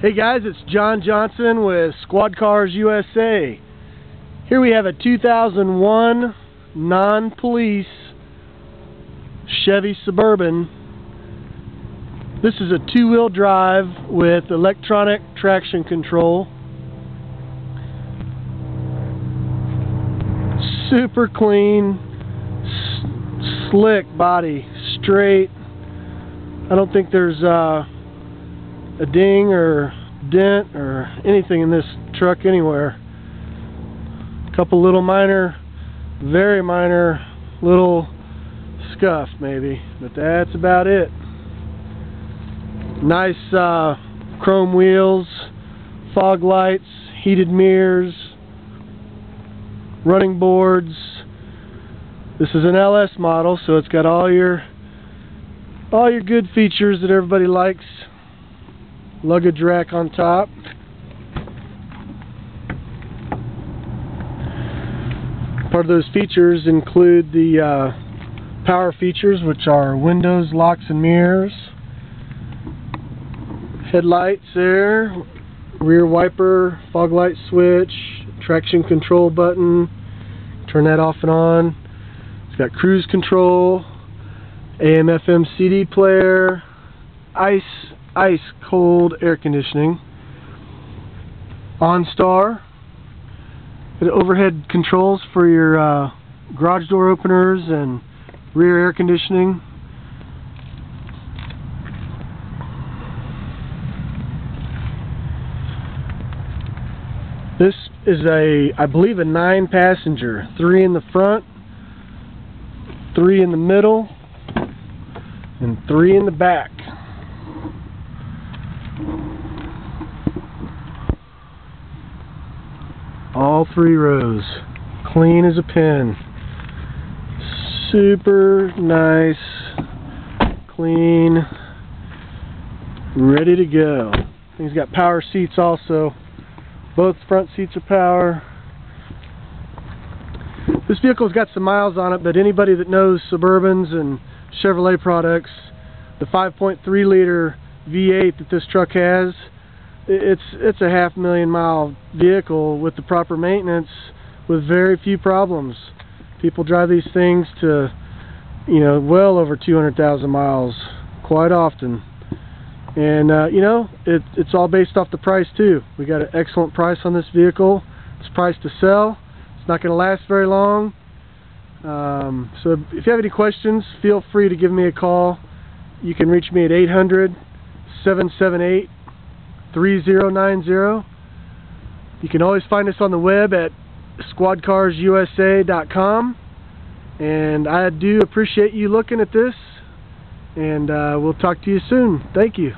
Hey guys, it's John Johnson with Squad Cars USA. Here we have a 2001 non-police Chevy Suburban. This is a two-wheel drive with electronic traction control. Super clean, slick body, straight. I don't think there's uh, a ding or dent or anything in this truck anywhere. A couple little minor, very minor little scuff maybe, but that's about it. Nice uh, chrome wheels, fog lights, heated mirrors, running boards. This is an LS model, so it's got all your all your good features that everybody likes luggage rack on top. Part of those features include the uh, power features, which are windows, locks, and mirrors. Headlights there, rear wiper, fog light switch, traction control button, turn that off and on. It's got cruise control, AM FM CD player, ice ice cold air conditioning. OnStar. The overhead controls for your uh, garage door openers and rear air conditioning. This is a, I believe, a nine passenger. Three in the front, three in the middle, and three in the back. All three rows. Clean as a pin. Super nice. Clean. Ready to go. He's got power seats also. Both front seats are power. This vehicle's got some miles on it, but anybody that knows Suburbans and Chevrolet products, the 5.3 liter V8 that this truck has, it's it's a half million mile vehicle with the proper maintenance with very few problems. People drive these things to you know well over 200,000 miles quite often. And uh, you know, it, it's all based off the price too. We got an excellent price on this vehicle. It's priced to sell. It's not going to last very long. Um, so if you have any questions, feel free to give me a call. You can reach me at 800 778 3090. You can always find us on the web at squadcarsusa.com. And I do appreciate you looking at this. And uh, we'll talk to you soon. Thank you.